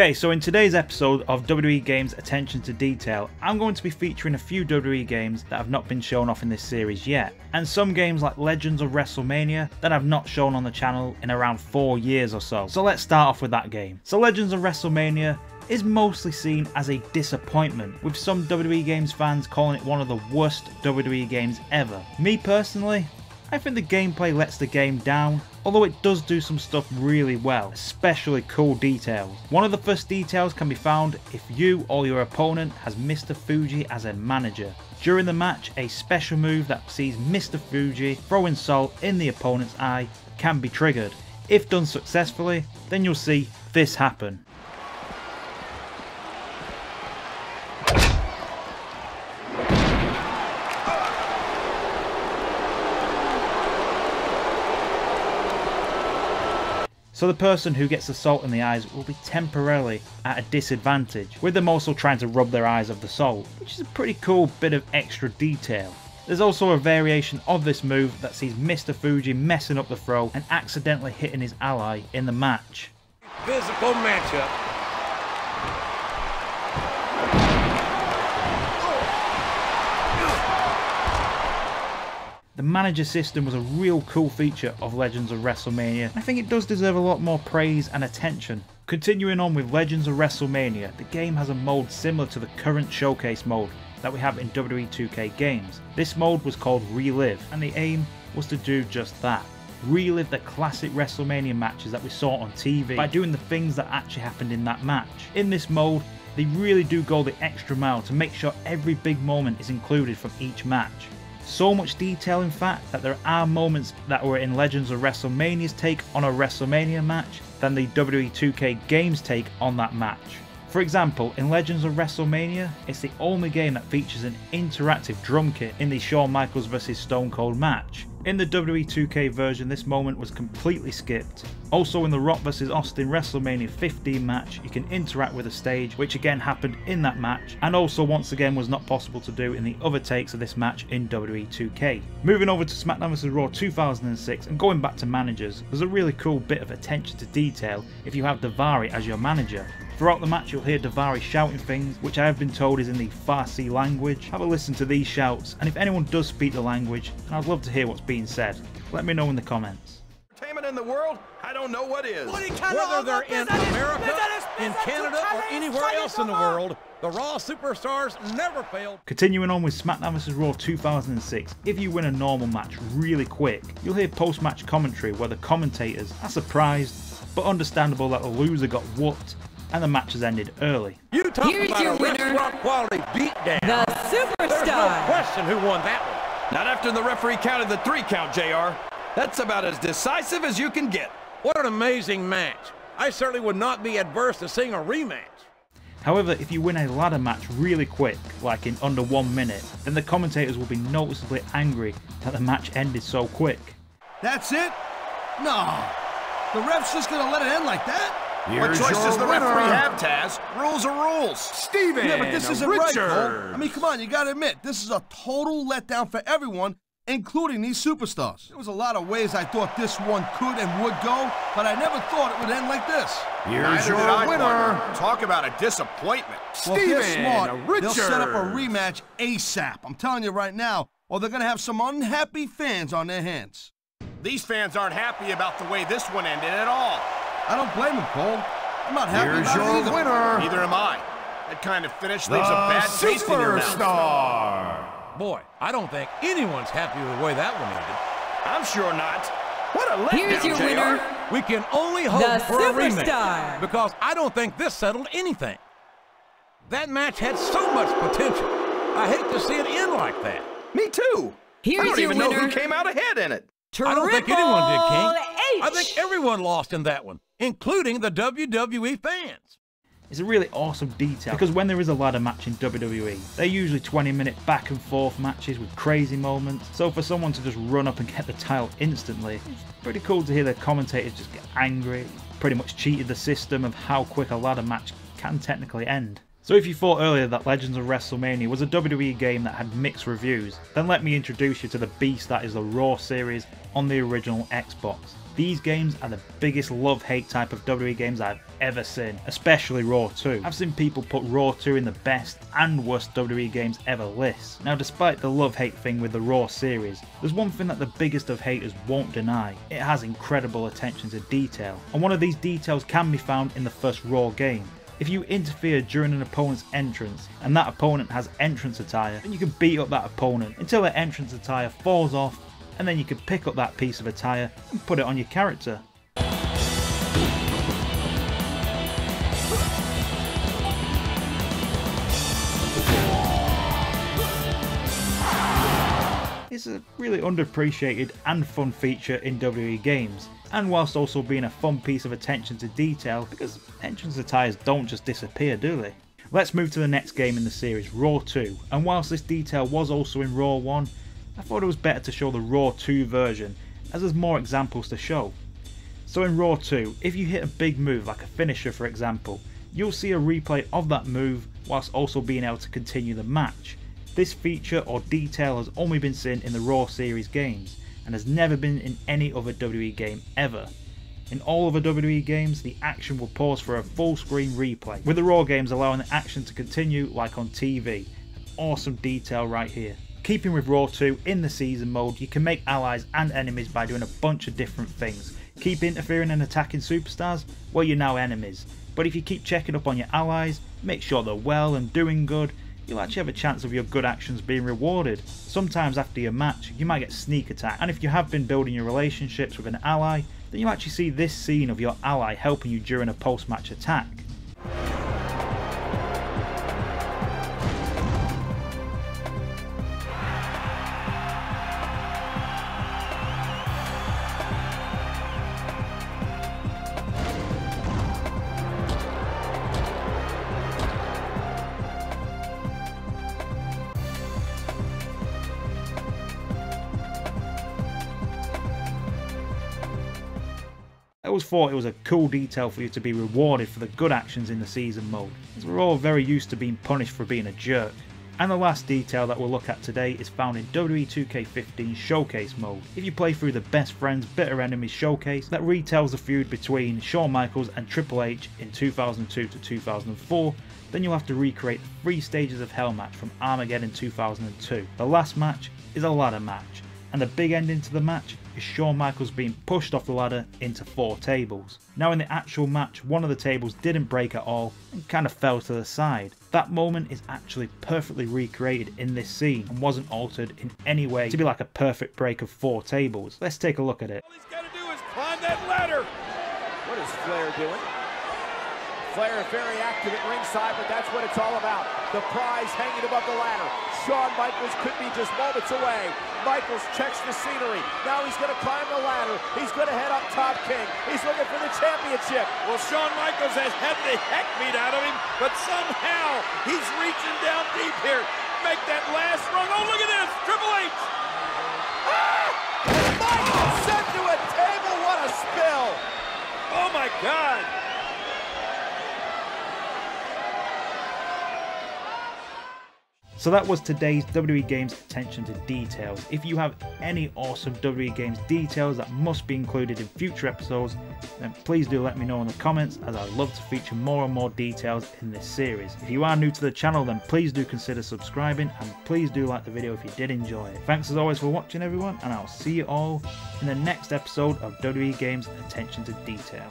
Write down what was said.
Okay, so in today's episode of WWE Games Attention to Detail, I'm going to be featuring a few WWE games that have not been shown off in this series yet, and some games like Legends of WrestleMania that I've not shown on the channel in around 4 years or so. So let's start off with that game. So Legends of WrestleMania is mostly seen as a disappointment, with some WWE Games fans calling it one of the worst WWE games ever. Me personally, I think the gameplay lets the game down, although it does do some stuff really well, especially cool details. One of the first details can be found if you or your opponent has Mr. Fuji as a manager. During the match, a special move that sees Mr. Fuji throwing salt in the opponent's eye can be triggered. If done successfully, then you'll see this happen. So the person who gets the salt in the eyes will be temporarily at a disadvantage, with them also trying to rub their eyes of the salt, which is a pretty cool bit of extra detail. There's also a variation of this move that sees Mr. Fuji messing up the throw and accidentally hitting his ally in the match. Physical matchup The manager system was a real cool feature of Legends of WrestleMania. I think it does deserve a lot more praise and attention. Continuing on with Legends of WrestleMania, the game has a mode similar to the current showcase mode that we have in WWE 2K games. This mode was called Relive, and the aim was to do just that. Relive the classic WrestleMania matches that we saw on TV by doing the things that actually happened in that match. In this mode, they really do go the extra mile to make sure every big moment is included from each match. So much detail in fact that there are moments that were in Legends of WrestleMania's take on a WrestleMania match than the WWE 2K games take on that match. For example, in Legends of WrestleMania, it's the only game that features an interactive drum kit in the Shawn Michaels vs Stone Cold match. In the WWE 2K version, this moment was completely skipped. Also in the Rock vs Austin WrestleMania 15 match, you can interact with the stage, which again happened in that match, and also once again was not possible to do in the other takes of this match in WWE 2K. Moving over to SmackDown vs Raw 2006 and going back to managers, there's a really cool bit of attention to detail if you have Daivari as your manager. Throughout the match you'll hear Daivari shouting things, which I have been told is in the Farsi language. Have a listen to these shouts, and if anyone does speak the language, I'd love to hear what's being said. Let me know in the comments. Entertainment in the world? I don't know what is. Whether they're in America, in Canada, or anywhere else in the world, the Raw superstars never failed. Continuing on with SmackDown vs Raw 2006, if you win a normal match really quick, you'll hear post-match commentary where the commentators are surprised but understandable that the loser got whooped and the match has ended early. You talk Here's about your a winner, restaurant quality beatdown. The There's no superstar. question who won that one. Not after the referee counted the three count, JR. That's about as decisive as you can get. What an amazing match. I certainly would not be adverse to seeing a rematch. However, if you win a ladder match really quick, like in under one minute, then the commentators will be noticeably angry that the match ended so quick. That's it? No. The ref's just gonna let it end like that? What choice does the referee have, Taz? Rules are rules. Steven Yeah, but this isn't right, Cole. I mean, come on, you gotta admit, this is a total letdown for everyone, including these superstars. There was a lot of ways I thought this one could and would go, but I never thought it would end like this. Here's your winner. Talk about a disappointment. Well, if they're smart, they'll set up a rematch ASAP. I'm telling you right now, or they're gonna have some unhappy fans on their hands. These fans aren't happy about the way this one ended at all. I don't blame him, Cole. I'm not happy Here's about your it either. winner. Neither am I. That kind of finish leaves a bad taste in your mouth. Boy, I don't think anyone's happy with the way that one ended. I'm sure not. What a letdown, Here's your JR. winner, We can only hope The for a rematch because I don't think this settled anything. That match had so much potential. I hate to see it end like that. Me too. Here's I don't your even know who came out ahead in it. I don't think anyone did, King. Triple I think everyone lost in that one, including the WWE fans. It's a really awesome detail because when there is a ladder match in WWE, they're usually 20 minute back and forth matches with crazy moments. So for someone to just run up and get the title instantly, it's pretty cool to hear the commentators just get angry, pretty much cheated the system of how quick a ladder match can technically end. So if you thought earlier that Legends of WrestleMania was a WWE game that had mixed reviews, then let me introduce you to the beast that is the Raw series on the original Xbox. These games are the biggest love-hate type of WWE games I've ever seen, especially Raw 2. I've seen people put Raw 2 in the best and worst WWE games ever lists. Now despite the love-hate thing with the Raw series, there's one thing that the biggest of haters won't deny. It has incredible attention to detail, and one of these details can be found in the first Raw game. If you interfere during an opponent's entrance and that opponent has entrance attire, then you can beat up that opponent until their entrance attire falls off and then you can pick up that piece of attire and put it on your character. It's a really underappreciated and fun feature in WWE games, and whilst also being a fun piece of attention to detail because entrance attires don't just disappear do they? Let's move to the next game in the series, Raw 2, and whilst this detail was also in Raw 1, I thought it was better to show the Raw 2 version, as there's more examples to show. So in Raw 2, if you hit a big move like a finisher for example, you'll see a replay of that move whilst also being able to continue the match. This feature or detail has only been seen in the Raw series games, and has never been in any other WWE game ever. In all other WWE games, the action will pause for a full screen replay, with the Raw games allowing the action to continue like on TV. An awesome detail right here. Keeping with Raw 2 in the season mode, you can make allies and enemies by doing a bunch of different things. Keep interfering and attacking superstars? Well you're now enemies. But if you keep checking up on your allies, make sure they're well and doing good, you'll actually have a chance of your good actions being rewarded. Sometimes after your match, you might get sneak attack, and if you have been building your relationships with an ally, then you actually see this scene of your ally helping you during a post-match attack. Always thought it was a cool detail for you to be rewarded for the good actions in the season mode, as we're all very used to being punished for being a jerk. And the last detail that we'll look at today is found in WWE 2K15 Showcase mode. If you play through the Best Friends Bitter Enemies Showcase that retells the feud between Shawn Michaels and Triple H in 2002 to 2004, then you'll have to recreate the three stages of Hell match from Armageddon 2002. The last match is a ladder match, and the big ending to the match is Shawn Michaels being pushed off the ladder into four tables. Now in the actual match, one of the tables didn't break at all and kind of fell to the side. That moment is actually perfectly recreated in this scene and wasn't altered in any way to be like a perfect break of four tables. Let's take a look at it. All he's got to do is climb that ladder. What is Flair doing? Flair very active at ringside, but that's what it's all about. The prize hanging above the ladder. Shawn Michaels could be just moments away. Michaels checks the scenery. Now he's going to climb the ladder. He's going to head up top king. He's looking for the championship. Well, Shawn Michaels has had the heck beat out of him, but somehow he's reaching down deep here. Make that last rung. Oh, look at this. Triple H. Ah! Michaels sent to a table. What a spill. Oh, my God. So that was today's WWE Games attention to details. If you have any awesome WWE Games details that must be included in future episodes, then please do let me know in the comments as I love to feature more and more details in this series. If you are new to the channel then please do consider subscribing and please do like the video if you did enjoy it. Thanks as always for watching everyone and I'll see you all in the next episode of WWE Games Attention to Detail.